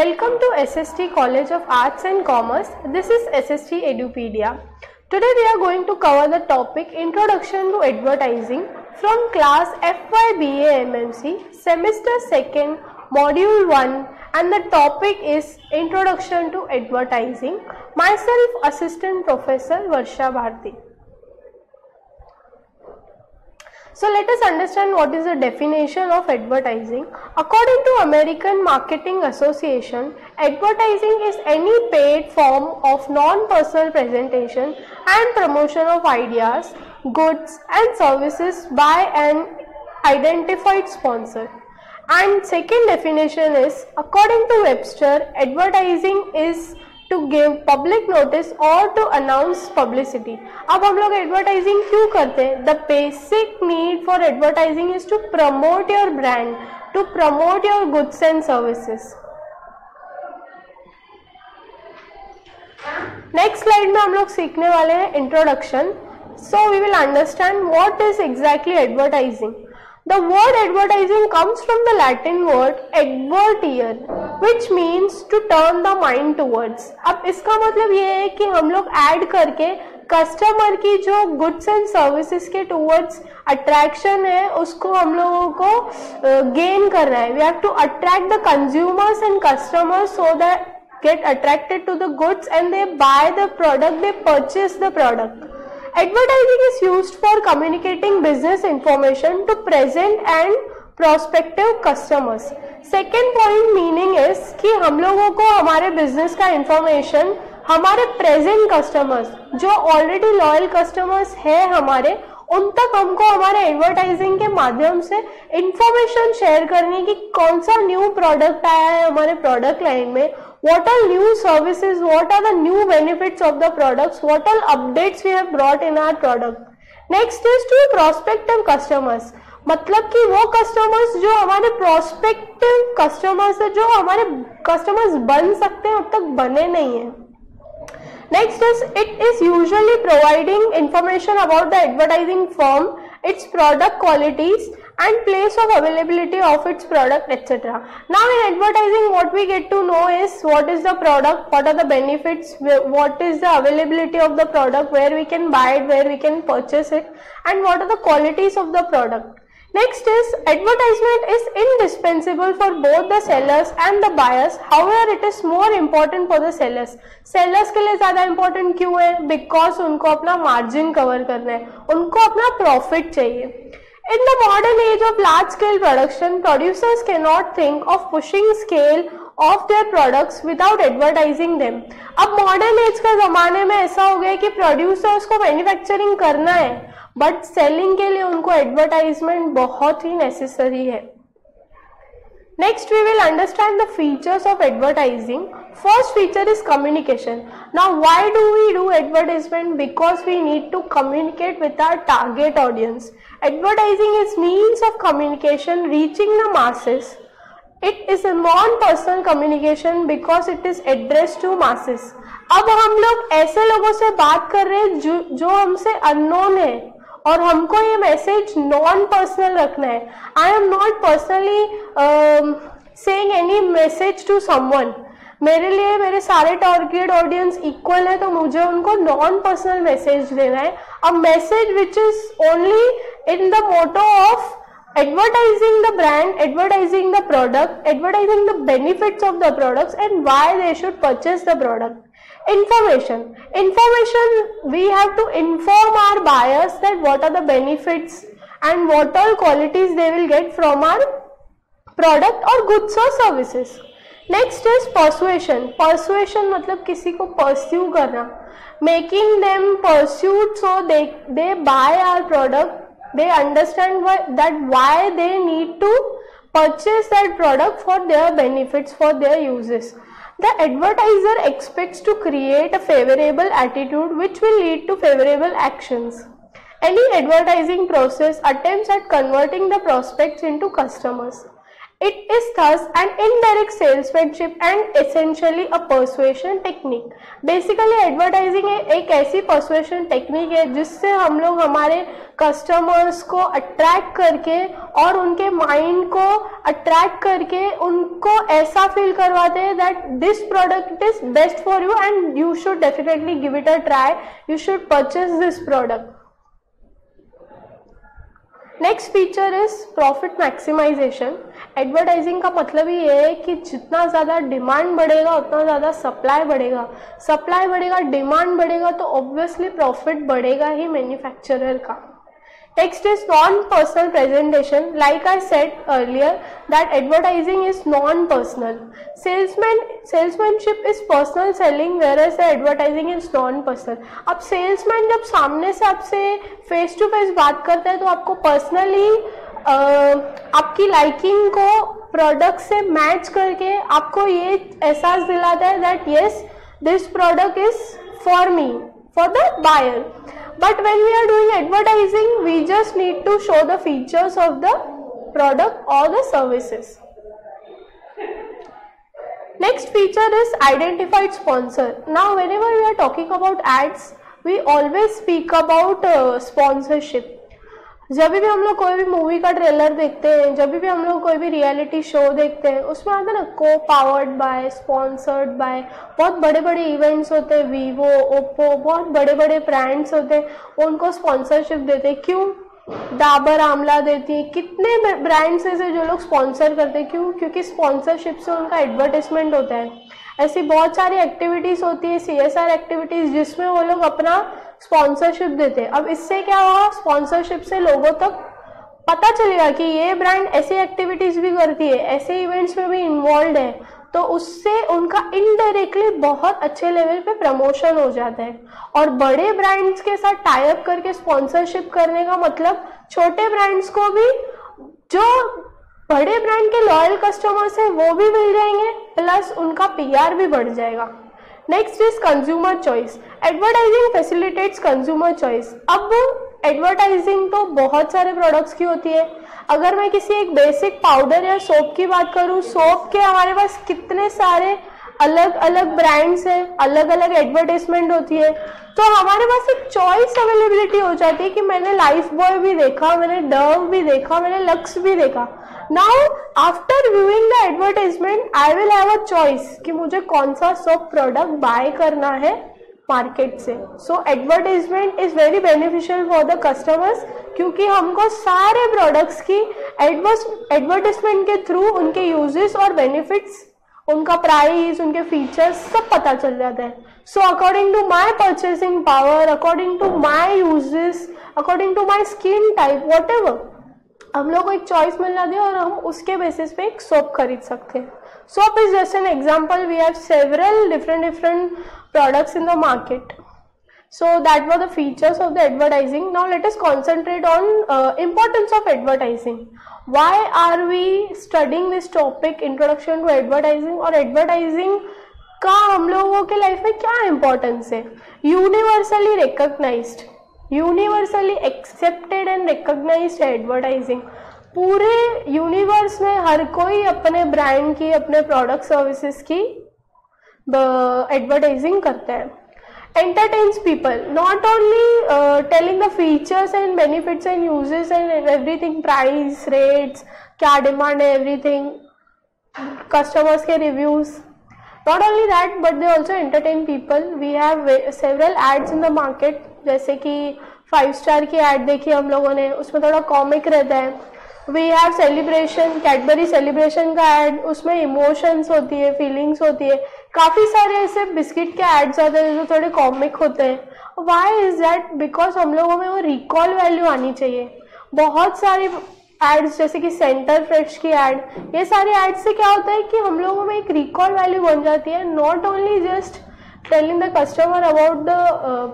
Welcome to SST College of Arts and Commerce. This is SST Edupedia. Today we are going to cover the topic Introduction to Advertising from class FYBA MMC semester 2nd module 1 and the topic is Introduction to Advertising. Myself Assistant Professor Varsha Bharti. So let us understand what is the definition of advertising. According to American Marketing Association, advertising is any paid form of non-personal presentation and promotion of ideas, goods and services by an identified sponsor. And second definition is, according to Webster, advertising is to give public notice और to announce publicity अब हम लोग advertising क्यों करते हैं? The basic need for advertising is to promote your brand to promote your goods and services next slide में हम लोग सीखने वाले हैं introduction so we will understand what is exactly advertising The word advertising comes from the Latin word advertere which means to turn the mind towards अब इसका मतलब ये है कि हम लोग ऐड करके कस्टमर की जो गुड्स एंड सर्विसेज़ के टूवर्ड्स अट्रैक्शन है, उसको हम लोगों को गेन करना है. We have to attract the consumers and customers so that get attracted to the goods and they buy the product they purchase the product advertising is use for communicating business information to present and prospective customers second point meaning is कि हम लोगों को हमारे business का information हमारे present customers जो already loyal customers है हमारे, उन तक हमको हमारे एडवर्टाइजिंग के माध्यम से इंफॉर्मेशन शेयर करनी कि कौन सा न्यू प्रोडक्ट आया है हमारे प्रोडक्ट लाइन में what are new services what are the new benefit of the product what are updates we have brought in our product next is to prospective customers मतलब कि वो कस्टमर्स जो हमारे prospective customers है जो हमारे customers बन सकते हैं अब तक बने नहीं है next is it is usually providing information about the advertising form its product qualities and place of availability of its product etc. Now in advertising what we get to know is what is the product, what are the benefits, what is the availability of the product, where we can buy it, where we can purchase it and what are the qualities of the product. Next is advertisement is indispensable for both the sellers and the buyers. However, it is more important for the sellers. Sellers के लिए ज़्यादा important क्यों है? Because उनको अपना margin cover करना है, उनको अपना profit चाहिए. In the modern age of large scale production, producers cannot think of pushing scale of their products without advertising them. अब modern age का ज़माने में ऐसा हो गया कि producers को manufacturing करना है बट सेलिंग के लिए उनको एडवर्टाइजमेंट बहुत ही नेसेसरी है। Next we will understand the features of advertising first feature is communication now why do we do advertisement because we need to communicate with our target audience advertising is means of communication reaching the masses it is a non personal communication because it is address to masses अब हम लोग ऐसे लोगों से बात कर रहे हैं जो हमसे अननोन है। और हमको ये मैसेज नॉन पर्सनल रखना है। I am not personally saying any message to someone मेरे लिए मेरे सारे टारगेट ऑडियंस इक्वल है तो मुझे उनको नॉन पर्सनल मैसेज देना है। A message which is only in the motto of advertising the brand advertising the product advertising the benefits of the products and why they should purchase the product Information. Information, we have to inform our buyers that what are the benefits and what all qualities they will get from our product or goods or services. Next is persuasion. Persuasion मतलब किसी को pursue करना. Making them pursued so they, they buy our product. They understand why, that why they need to purchase that product for their benefits, for their uses. The advertiser expects to create a favorable attitude which will lead to favorable actions. Any advertising process attempts at converting the prospects into customers. It is thus an indirect salesmanship and essentially a persuasion technique. Basically advertising एक ऐसी persuasion technique है जिससे हम लोग हमारे customers को attract करके और उनके माइंड को अट्रैक्ट करके उनको ऐसा फील करवाते हैं that this product is best for you and you should definitely give it a try you should purchase this product next feature is profit maximisation advertising का मतलब ही ये है कि जितना ज़्यादा डिमांड बढ़ेगा, उतना ज़्यादा सप्लाई बढ़ेगा। सप्लाई बढ़ेगा डिमांड बढ़ेगा तो ऑब्वियसली प्रॉफिट बढ़ेगा ही मैन्युफैक्चरर का। Next is non-personal presentation. Like I said earlier that advertising is non-personal. Salesman salesmanship is personal selling whereas the advertising is non-personal. अब सेल्समैन जब सामने से आपसे फेस टू फेस बात करता है तो आपको पर्सनली आपकी लाइकिंग को प्रोडक्ट से मैच करके आपको ये एहसास दिलाता है that yes this product is for me for the buyer But when we are doing advertising, we just need to show the features of the product or the services. Next feature is identified sponsor. Now whenever we are talking about ads, we always speak about uh, sponsorship. जब भी हम लोग कोई भी movie का trailer देखते हैं, जब भी हम लोग कोई भी रियलिटी शो देखते हैं, उसमें आता है ना को पावर्ड बाय स्पॉन्सर्ड बाय बहुत बड़े बड़े इवेंट्स होते हैं वीवो ओप्पो बहुत बड़े बड़े ब्रांड्स होते हैं उनको स्पॉन्सरशिप देते हैं। क्यों? डाबर आमला देती है। कितने ब्रांड्स ऐसे जो लोग स्पॉन्सर करते हैं? क्यों? क्योंकि स्पॉन्सरशिप से उनका एडवर्टिजमेंट होता है। ऐसी बहुत सारी एक्टिविटीज़ होती है सीएसआर एक्टिविटीज़ जिसमें वो लोग अपना स्पॉन्सरशिप देते अब इससे क्या होगा? स्पॉन्सरशिप से लोगों तक पता चलेगा कि ये ब्रांड ऐसी एक्टिविटीज़ भी करती है, ऐसे इवेंट्स में भी इन्वॉल्व है तो उससे उनका इनडायरेक्टली बहुत अच्छे लेवल पे प्रमोशन हो जाता है। और बड़े ब्रांड्स के साथ टाइप करके स्पॉन्सरशिप करने का मतलब छोटे ब्रांड्स को भी, जो बड़े ब्रांड के लॉयल कस्टमर्स हैं, वो भी मिल जाएँगे प्लस उनका पीआर भी बढ़ जाएगा। Next is consumer choice advertising facilitates consumer choice अब एडवर्टाइजिंग तो बहुत सारे प्रोडक्ट्स की होती है। अगर मैं किसी एक बेसिक पाउडर या सोप की बात करूँ सोप के हमारे पास कितने सारे अलग अलग ब्रांड्स हैं, अलग अलग एडवर्टाइजमेंट होती है। तो हमारे पास एक चॉइस अवेलेबिलिटी हो जाती है कि मैंने लाइफ बॉय भी देखा, मैंने डव भी देखा, मैंने लक्स भी देखा। Now after viewing the advertisement I will have a choice कि मुझे कौन सा सोप प्रोडक्ट बाय करना है मार्केट से। So advertisement is very beneficial for the customers क्योंकि हमको सारे प्रोडक्ट्स की एडवर्स एडवर्टाइजमेंट के थ्रू उनके यूजेस और बेनिफिट्स उनका प्राइस उनके फीचर्स सब पता चल जाता है। So according to my purchasing power according to my uses according to my skin type whatever हम लोग को एक चॉइस मिलना दे और हम उसके बेसिस पे एक सोप खरीद सकते हैं। Soap is just an example we have several different different products in the market so that was the features of the advertising now let us concentrate on importance of advertising why are we studying this topic introduction to advertising और advertising का हम लोगों के life में क्या importance है? Universally recognised universally accepted and recognise advertising पूरे universe में हर कोई अपने ब्रांड की अपने प्रोडक्ट सर्विसेज़ की एडवर्टाइजिंग करता है। People not only uh, telling the features and benefits and uses and everything price rates क्या डिमांड है एवरीथिंग कस्टमर्स के reviews not only that but they also entertain people we have several ads in the market. जैसे कि five star की ad देखी हम लोगों ने, उसमें थोड़ा कॉमिक रहता है। We have celebration Cadbury celebration का एड उसमें इमोशंस होती है फीलिंग्स होती है। काफ़ी सारे ऐसे बिस्किट के एड्स आते हैं जो थोड़े कॉमिक होते हैं। वाई इज़ दैट बिकॉज़ हम लोगों में वो रिकॉल वैल्यू आनी चाहिए। बहुत सारी एड्स जैसे कि सेंटर फ्रेश की एड ये सारे एड से क्या होता है कि हम लोगों में एक रिकॉल वैल्यू बन जाती है not only just telling the customer about the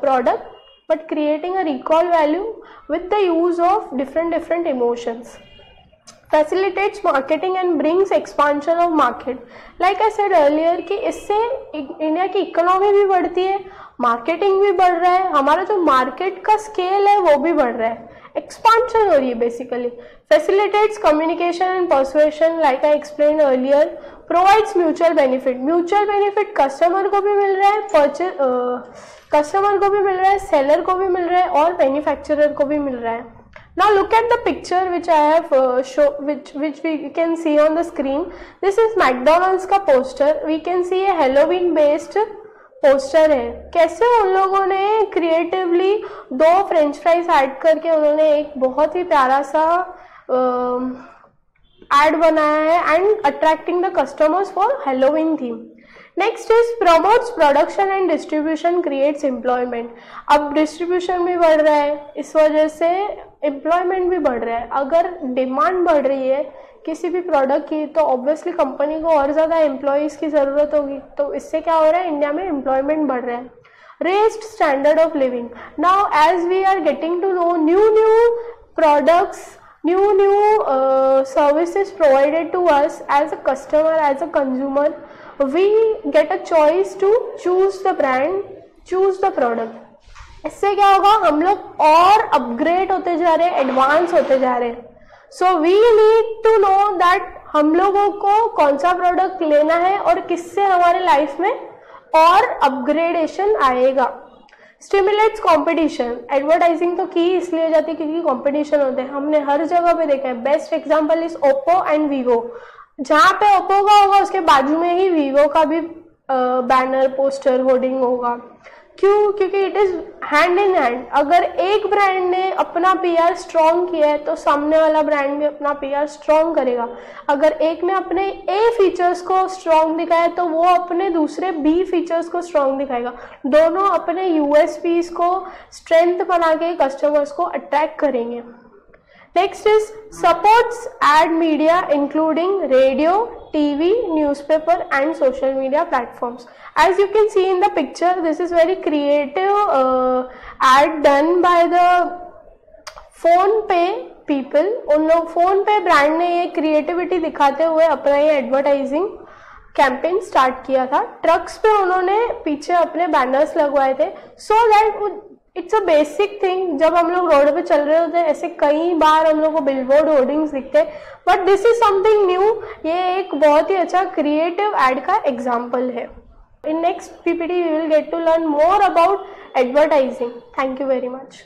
product but creating a recall value with the use of different different emotions facilitates marketing and brings expansion of market like I said earlier कि इससे India की economy भी बढ़ती है marketing भी बढ़ रहा है, हमारा जो मार्केट का स्केल है वो भी बढ़ रहा है। एक्सपांशन हो रही है basically facilitates communication and persuasion like I explain earlier provides mutual benefit mutual benefit customer को भी मिल रहा है कस्टमर को भी मिल रहा है सेलर को भी मिल रहा है और मैन्युफैक्चरर को भी मिल रहा है. Now look at the picture which i have uh, show which which we can see on the screen. This is mcdonald's का poster. We can see a halloween based poster है। कैसे उन लोगों ने क्रिएटिवली दो फ्रेंच फ्राइज ऐड करके उन्होंने एक बहुत ही प्यारा सा एड बनाया है and attracting the customers for Halloween theme next is promotes production and distribution creates employment अब डिस्ट्रीब्यूशन भी बढ़ रहा है, इस वजह से एम्प्लॉयमेंट भी बढ़ रहा है। अगर डिमांड बढ़ रही है किसी भी प्रोडक्ट की तो ऑब्वियसली कंपनी को और ज़्यादा एम्प्लॉयज़ की ज़रूरत होगी। तो इससे क्या हो रहा है इंडिया में एम्प्लॉयमेंट बढ़ रहा है। Raised standard of living now as we are getting to know new new products new uh, services provided to us as a customer as a consumer we get a choice to choose the brand choose the product. इससे क्या होगा हम लोग और upgrade होते जा रहे हैं एडवांस होते जा रहे हैं। So we need to know that हम लोगों को कौन सा प्रोडक्ट लेना है और किससे हमारे लाइफ में और अपग्रेडेशन आएगा। स्टिमुलेट्स कंपटीशन एडवर्टाइजिंग तो की इसलिए जाती है क्योंकि कंपटीशन होते हैं। हमने हर जगह पे देखा है। Best example is Oppo and Vivo जहाँ पे ओप्पो का होगा, उसके बाजू में ही वीवो का भी बैनर पोस्टर होर्डिंग होगा। क्यों? क्योंकि it is hand in hand अगर एक ब्रांड ने अपना पीआर स्ट्रॉन्ग किया है तो सामने वाला ब्रांड भी अपना पीआर स्ट्रॉन्ग करेगा। अगर एक ने अपने ए फीचर्स को स्ट्रॉन्ग दिखाया तो वो अपने दूसरे बी फीचर्स को स्ट्रॉन्ग दिखाएगा। दोनों अपने यूएसपीज को स्ट्रेंथ बना के कस्टमर्स को अट्रैक्ट करेंगे। Next is supports ad media including radio, TV, newspaper and social media platforms. As you can see in the picture, this is very creative uh, ad done by the PhonePe people उन लोग phone पे brand ने ये creativity दिखाते हुए अपना ये advertising campaign start किया था ट्रक्स पे उन्होंने पीछे अपने बैनर्स लगवाए थे so so that it's a basic thing जब हम लोग रोड पे चल रहे होते हैं, ऐसे कई बार हम लोग को बिलबोर्ड होर्डिंग्स दिखते हैं। But this is something new ये एक बहुत ही अच्छा क्रिएटिव एड का एग्ज़ाम्पल है। In next PPT we will get to learn more about advertising thank you very much